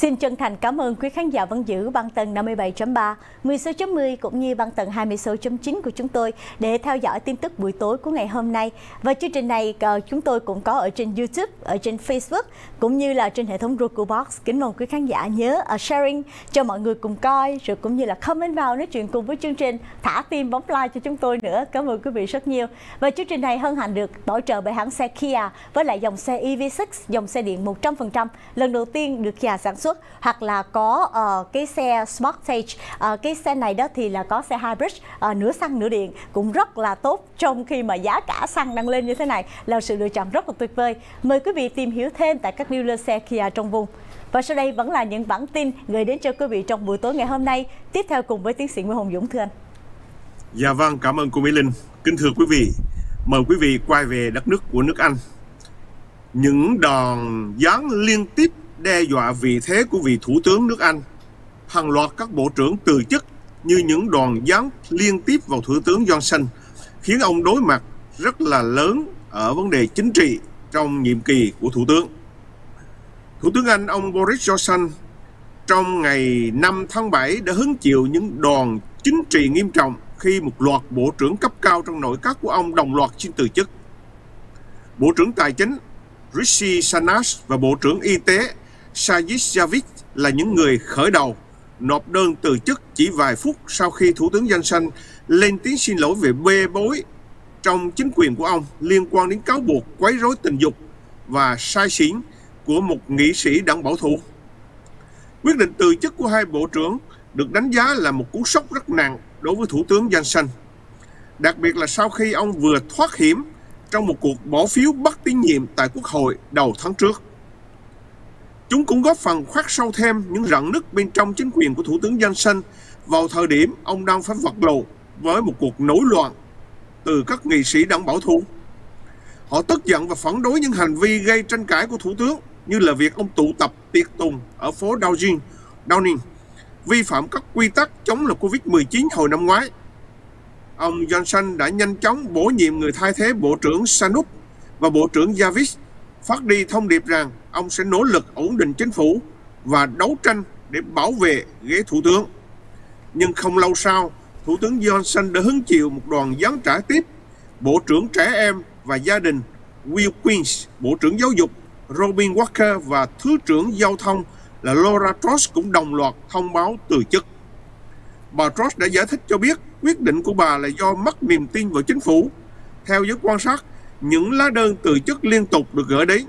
Xin chân thành cảm ơn quý khán giả vẫn giữ băng tần 57.3, 16.10 cũng như băng tần 26.9 của chúng tôi để theo dõi tin tức buổi tối của ngày hôm nay. Và chương trình này ờ, chúng tôi cũng có ở trên YouTube, ở trên Facebook cũng như là trên hệ thống Roku Box. Kính mong quý khán giả nhớ ờ, sharing cho mọi người cùng coi rồi cũng như là comment vào nói chuyện cùng với chương trình, thả tim bấm like cho chúng tôi nữa. Cảm ơn quý vị rất nhiều. Và chương trình này hân hạnh được bảo trợ bởi hãng xe Kia với lại dòng xe EV6, dòng xe điện 100% lần đầu tiên được nhà sản xuất hoặc là có uh, cái xe Sportage uh, ờ, cái xe này đó thì là có xe hybrid uh, nửa xăng nửa điện cũng rất là tốt trong khi mà giá cả xăng đang lên như thế này là sự lựa chọn rất là tuyệt vời mời quý vị tìm hiểu thêm tại các dealer xe Kia trong vùng và sau đây vẫn là những bản tin gửi đến cho quý vị trong buổi tối ngày hôm nay tiếp theo cùng với tiến sĩ Nguyễn Hồng Dũng thưa anh Dạ vâng, cảm ơn cô Mỹ Linh. Kính thưa quý vị, mời quý vị quay về đất nước của nước Anh. Những đòn giáng liên tiếp đe dọa vị thế của vị thủ tướng nước Anh. Hàng loạt các bộ trưởng từ chức như những đoàn giáng liên tiếp vào thủ tướng Johnson khiến ông đối mặt rất là lớn ở vấn đề chính trị trong nhiệm kỳ của thủ tướng. Thủ tướng Anh ông Boris Johnson trong ngày 5 tháng 7 đã hứng chịu những đòn chính trị nghiêm trọng khi một loạt bộ trưởng cấp cao trong nội các của ông đồng loạt xin từ chức. Bộ trưởng Tài chính Rishi Sunak và Bộ trưởng Y tế Sajid Javid là những người khởi đầu nộp đơn từ chức chỉ vài phút sau khi Thủ tướng Johnson lên tiếng xin lỗi về bê bối trong chính quyền của ông liên quan đến cáo buộc quấy rối tình dục và sai xỉn của một nghị sĩ đảng bảo thủ. Quyết định từ chức của hai bộ trưởng được đánh giá là một cú sốc rất nặng đối với Thủ tướng Johnson. Đặc biệt là sau khi ông vừa thoát hiểm trong một cuộc bỏ phiếu bất tín nhiệm tại Quốc hội đầu tháng trước. Chúng cũng góp phần khoác sâu thêm những rạn nứt bên trong chính quyền của Thủ tướng Johnson vào thời điểm ông đang phải vật lộn với một cuộc nổi loạn từ các nghị sĩ đảng bảo thủ. Họ tức giận và phản đối những hành vi gây tranh cãi của Thủ tướng như là việc ông tụ tập tiệc tùng ở phố Downing, Downing vi phạm các quy tắc chống là Covid-19 hồi năm ngoái. Ông Johnson đã nhanh chóng bổ nhiệm người thay thế Bộ trưởng Sanuk và Bộ trưởng Javis phát đi thông điệp rằng ông sẽ nỗ lực ổn định chính phủ và đấu tranh để bảo vệ ghế thủ tướng. Nhưng không lâu sau, Thủ tướng Johnson đã hứng chịu một đoàn giáng trả tiếp. Bộ trưởng trẻ em và gia đình Will Queens, Bộ trưởng giáo dục Robin Walker và Thứ trưởng giao thông là Laura Truss cũng đồng loạt thông báo từ chức. Bà Truss đã giải thích cho biết quyết định của bà là do mất niềm tin vào chính phủ. Theo giới quan sát, những lá đơn từ chức liên tục được gửi đến.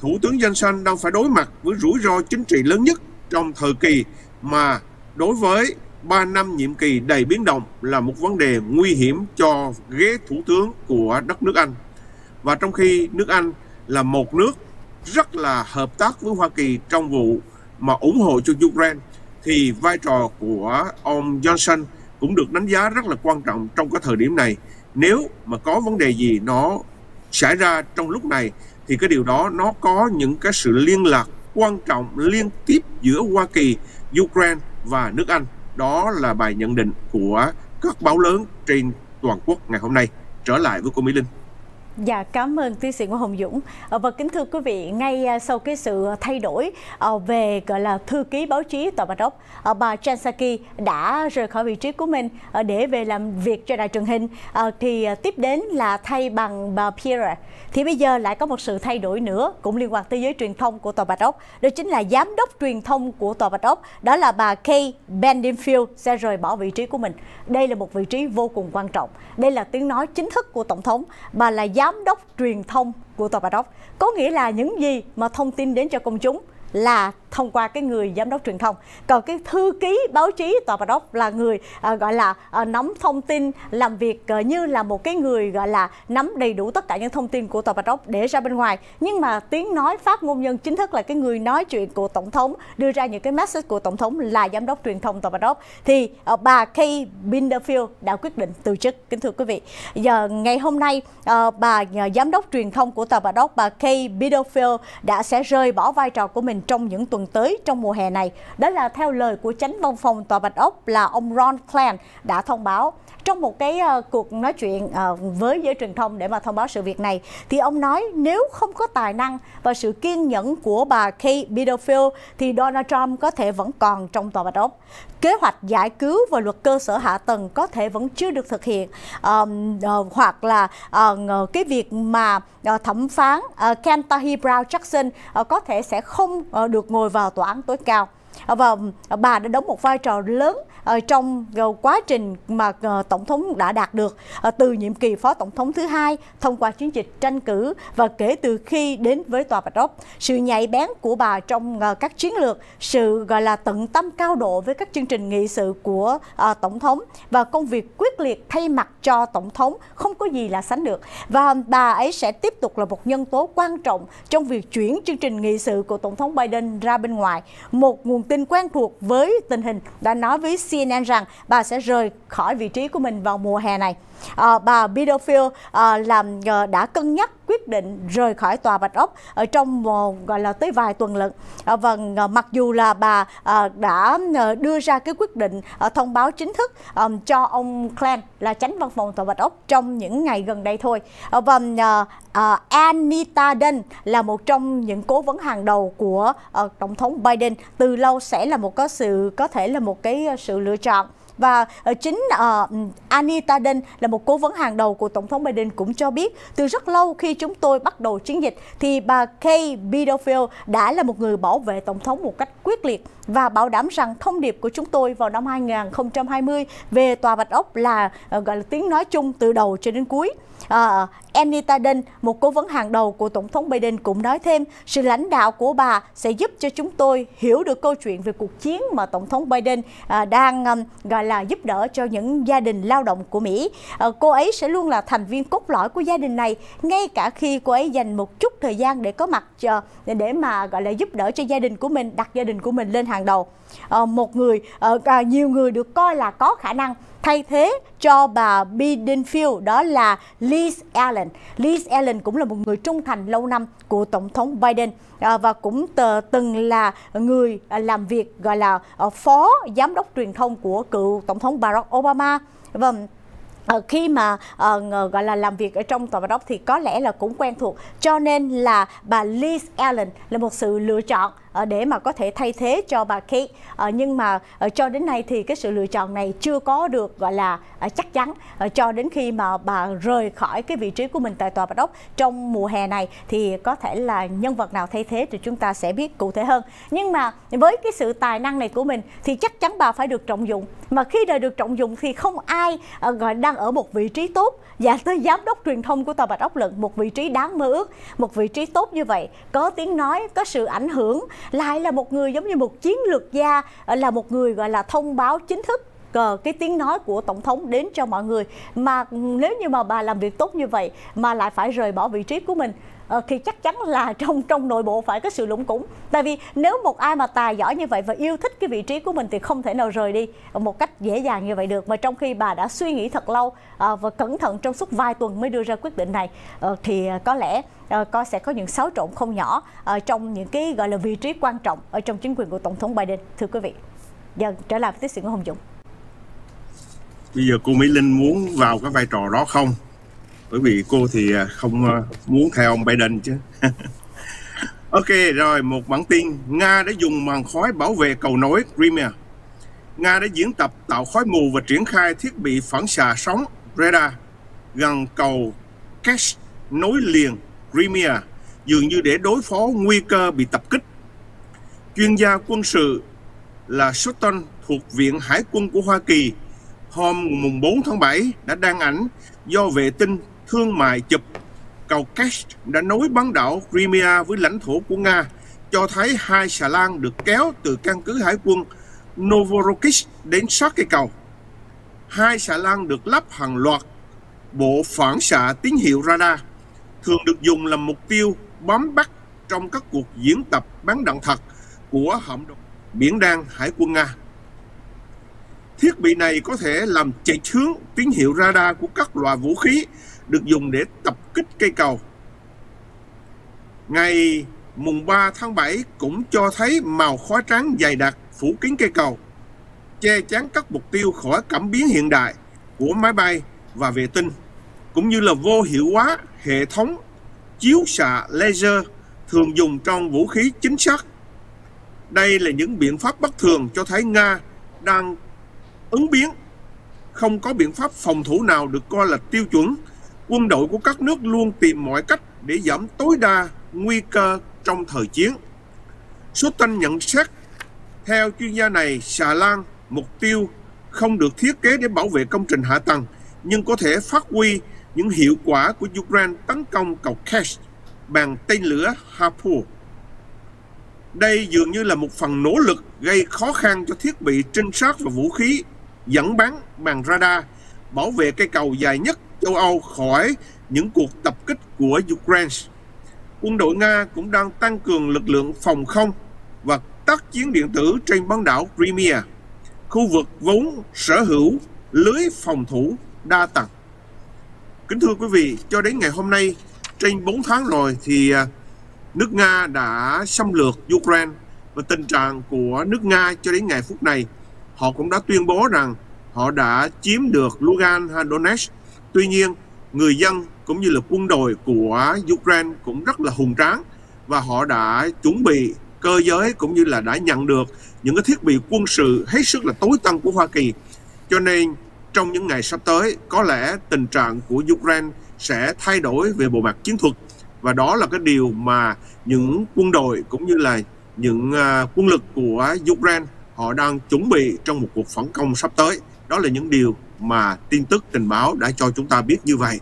Thủ tướng Johnson đang phải đối mặt với rủi ro chính trị lớn nhất trong thời kỳ mà đối với 3 năm nhiệm kỳ đầy biến động là một vấn đề nguy hiểm cho ghế thủ tướng của đất nước Anh. Và trong khi nước Anh là một nước rất là hợp tác với Hoa Kỳ trong vụ mà ủng hộ cho Ukraine, thì vai trò của ông Johnson cũng được đánh giá rất là quan trọng trong cái thời điểm này. Nếu mà có vấn đề gì, nó xảy ra trong lúc này thì cái điều đó nó có những cái sự liên lạc quan trọng liên tiếp giữa Hoa Kỳ, Ukraine và nước Anh. Đó là bài nhận định của các báo lớn trên toàn quốc ngày hôm nay. Trở lại với cô Mỹ Linh. Dạ, cảm ơn tiến sĩ Nguyễn Hồng Dũng. Ờ, và kính thưa quý vị, ngay à, sau cái sự thay đổi ờ, về gọi là thư ký báo chí tòa bạch ốc, ờ, bà bà Chansaki đã rời khỏi vị trí của mình để về làm việc cho đài truyền hình. Thì tiếp đến là thay bằng bà Pierre. Thì bây giờ lại có một sự thay đổi nữa cũng liên quan tới giới truyền thông của tòa bạch ốc. Đó chính là giám đốc truyền thông của tòa bạch ốc. Đó là bà Kay Bedingfield sẽ rời bỏ vị trí của mình. Đây là một vị trí vô cùng quan trọng. Đây là tiếng nói chính thức của tổng thống. Bà là giám giám đốc truyền thông của tòa bạch ốc. Có nghĩa là những gì mà thông tin đến cho công chúng là thông qua cái người giám đốc truyền thông. Còn cái thư ký báo chí tòa bà đốc là người à, gọi là à, nắm thông tin làm việc à, như là một cái người gọi là nắm đầy đủ tất cả những thông tin của tòa bà đốc để ra bên ngoài. Nhưng mà tiếng nói phát ngôn nhân chính thức là cái người nói chuyện của tổng thống đưa ra những cái message của tổng thống là giám đốc truyền thông tòa bà đốc thì à, bà Kay Binderfield đã quyết định từ chức. Kính thưa quý vị giờ ngày hôm nay à, bà à, giám đốc truyền thông của tòa bà đốc bà Kay Binderfield đã sẽ rời bỏ vai trò của mình trong những tuần tới trong mùa hè này. Đó là theo lời của chánh văn phòng Tòa Bạch Ốc là ông Ron Klain đã thông báo trong một cái uh, cuộc nói chuyện uh, với giới truyền thông để mà thông báo sự việc này thì ông nói nếu không có tài năng và sự kiên nhẫn của bà Kay Biddlefield thì Donald Trump có thể vẫn còn trong tòa bạch ốc. Kế hoạch giải cứu và luật cơ sở hạ tầng có thể vẫn chưa được thực hiện um, uh, hoặc là uh, cái việc mà uh, thẩm phán uh, Kentucky Brown Jackson uh, có thể sẽ không uh, được ngồi vào tòa án tối cao. Ờ, và ờ, bà đã đóng một vai trò lớn ờ, trong quá trình mà tổng thống đã đạt được từ nhiệm kỳ phó tổng thống thứ hai thông qua chiến dịch tranh cử và kể từ khi đến với tòa bạch ốc sự nhạy bén của bà trong các chiến lược, sự, gọi là, tận tâm cao độ với các chương trình nghị sự của tổng thống và công việc quyết liệt thay mặt cho tổng thống không có gì là sánh được. Và bà ấy sẽ tiếp tục là một nhân tố quan trọng trong việc chuyển chương trình nghị sự của tổng thống Biden ra bên ngoài, một nguồn nguồn tin quen thuộc với tình hình đã nói với CNN rằng bà sẽ rời khỏi vị trí của mình vào mùa hè này. À, bà Bidofield à, ờ, làm à, đã cân nhắc quyết định rời khỏi tòa Bạch Ốc ở trong một, gọi là tới vài tuần lận. Ờ, vâng và mặc dù là bà đã đưa ra cái quyết định thông báo chính thức cho ông Clan là tránh văn phòng tòa Bạch Ốc trong những ngày gần đây thôi. Và Anita Dunn là một trong những cố vấn hàng đầu của tổng thống Biden từ lâu sẽ là một có sự có thể là một cái sự lựa chọn và ờ, chính ờ, uh, Anita Dunn là một cố vấn hàng đầu của Tổng thống Biden cũng cho biết từ rất lâu khi chúng tôi bắt đầu chiến dịch thì bà Kay Bidofield đã là một người bảo vệ Tổng thống một cách quyết liệt và bảo đảm rằng thông điệp của chúng tôi vào năm 2020 về Tòa Bạch Ốc là uh, gọi là tiếng nói chung từ đầu cho đến cuối. Uh, Anita Dunn, một cố vấn hàng đầu của Tổng thống Biden cũng nói thêm sự lãnh đạo của bà sẽ giúp cho chúng tôi hiểu được câu chuyện về cuộc chiến mà Tổng thống Biden à, đang um, gọi là giúp đỡ cho những gia đình lao động của Mỹ. Ờ, cô ấy sẽ luôn là thành viên cốt lõi của gia đình này ngay cả khi cô ấy dành một chút thời gian để có mặt ờ, để mà gọi là giúp đỡ cho gia đình của mình, đặt gia đình của mình lên hàng đầu. Ờ, một người à, nhiều người được coi là có khả năng thay thế cho bà Bidenfield đó là Liz Allen. Liz Allen cũng là một người trung thành lâu năm của Tổng thống Biden à, và cũng từng là người làm việc gọi là ờ, phó giám đốc truyền thông của cựu Tổng thống Barack Obama. Vâng, ờ, khi mà uh, gọi là làm việc ở trong tòa bạch ốc thì có lẽ là cũng quen thuộc cho nên là bà Liz Allen là một sự lựa chọn Ờ, để mà có thể thay thế cho bà Kate. Ờ, nhưng mà ờ, cho đến nay thì cái sự lựa chọn này chưa có được, gọi là chắc chắn. Cho đến khi mà bà rời khỏi cái vị trí của mình tại tòa bạch ốc trong mùa hè này thì có thể là nhân vật nào thay thế thì chúng ta sẽ biết cụ thể hơn. Nhưng mà với cái sự tài năng này của mình thì chắc chắn bà phải được trọng dụng. Mà khi đời được trọng dụng thì không ai gọi, đang ở một vị trí tốt. Và tới giám đốc truyền thông của tòa bạch ốc lận một vị trí đáng mơ ước, một vị trí tốt như vậy, có tiếng nói, có sự ảnh hưởng lại là một người giống như một chiến lược gia ờ, là một người, gọi là, thông báo chính thức cái tiếng nói của tổng thống đến cho mọi người. Mà nếu như mà bà làm việc tốt như vậy mà lại phải rời bỏ vị trí của mình ờ, thì chắc chắn là trong trong nội bộ phải có sự lũng củng tại vì nếu một ai mà tài giỏi như vậy và yêu thích cái vị trí của mình thì không thể nào rời đi một cách dễ dàng như vậy được. Mà trong khi bà đã suy nghĩ thật lâu ờ, và cẩn thận trong suốt vài tuần mới đưa ra quyết định này ờ, thì có lẽ có, sẽ có những xáo trộn không nhỏ trong những cái, gọi là, vị trí quan trọng ở trong chính quyền của tổng thống Biden. Thưa quý vị giờ trở lại với tiến sĩ Nguyễn Hồng Dũng bây giờ cô Mỹ Linh muốn vào cái vai trò đó không? Bởi vì cô thì à, không à, muốn theo ông Biden chứ. Ok, rồi, một bản tin. Nga đã dùng màn khói bảo vệ cầu nối Crimea. Nga đã diễn tập tạo khói mù và triển khai thiết bị phản xạ sóng radar gần cầu Kerch nối liền Crimea, dường như để đối phó nguy cơ bị tập kích. Chuyên gia quân sự là Sutton thuộc Viện Hải quân của Hoa Kỳ hôm mùng 4 tháng 7 đã đăng ảnh do vệ tinh thương mại chụp cầu Kerch đã nối bán đảo Crimea với lãnh thổ của Nga, cho thấy hai xà lan được kéo từ căn cứ hải quân Novorossiysk đến sát cây cầu. Hai xà lan được lắp hàng loạt bộ phản xạ tín hiệu radar, thường được dùng làm mục tiêu bám bắt trong các cuộc diễn tập bắn đạn thật của hạm đội Biển Đen Hải quân Nga. Thiết bị này có thể làm chạy hướng tín hiệu radar của các loại vũ khí được dùng để tập kích cây cầu. Ngày mùng 3 tháng 7 cũng cho thấy màu khói trắng dày đặc phủ kín cây cầu, che chắn các mục tiêu khỏi cảm biến hiện đại của máy bay và vệ tinh, cũng như là vô hiệu hóa hệ thống chiếu xạ laser thường dùng trong vũ khí chính xác. Đây là những biện pháp bất thường cho thấy Nga đang ứng biến, không có biện pháp phòng thủ nào được coi là tiêu chuẩn. Quân đội của các nước luôn tìm mọi cách để giảm tối đa nguy cơ trong thời chiến. Sutton nhận xét, theo chuyên gia này, xà lan, mục tiêu không được thiết kế để bảo vệ công trình hạ tầng, nhưng có thể phát huy những hiệu quả của Ukraine tấn công cầu Kerch bằng tên lửa Harpoon. Đây dường như là một phần nỗ lực gây khó khăn cho thiết bị trinh sát và vũ khí dẫn bắn bằng radar bảo vệ cây cầu dài nhất châu Âu khỏi những cuộc tập kích của Ukraine. Quân đội Nga cũng đang tăng cường lực lượng phòng không và tác chiến điện tử trên bán đảo Crimea, khu vực vốn sở hữu lưới phòng thủ đa tầng. Kính thưa quý vị, cho đến ngày hôm nay, trên 4 tháng rồi thì à, nước Nga đã xâm lược Ukraine và tình trạng của nước Nga cho đến ngày phút này họ cũng đã tuyên bố rằng họ đã chiếm được Lugan hay Donetsk. Tuy nhiên, người dân cũng như là quân đội của Ukraine cũng rất là hùng tráng và họ đã chuẩn bị cơ giới cũng như là đã nhận được những cái thiết bị quân sự hết sức là tối tân của Hoa Kỳ. Cho nên trong những ngày sắp tới có lẽ tình trạng của Ukraine sẽ thay đổi về bộ mặt chiến thuật và đó là cái điều mà những quân đội cũng như là những uh, quân lực của Ukraine họ đang chuẩn bị trong một cuộc phản công sắp tới. Đó là những điều mà tin tức tình báo đã cho chúng ta biết như vậy.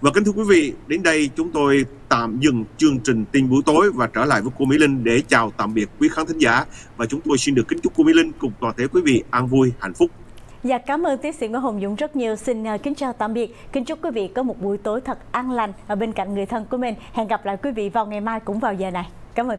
Và kính thưa quý vị, đến đây chúng tôi tạm dừng chương trình tin buổi tối và trở lại với cô Mỹ Linh để chào tạm biệt quý khán thính giả. Và chúng tôi xin được kính chúc cô Mỹ Linh cùng toàn thể quý vị an vui, hạnh phúc. Dạ cảm ơn tiến sĩ Nguyễn Hồng Dũng rất nhiều. Xin à, kính chào tạm biệt. Kính chúc quý vị có một buổi tối thật an lành ở bên cạnh người thân của mình. Hẹn gặp lại quý vị vào ngày mai cũng vào giờ này. Cảm ơn.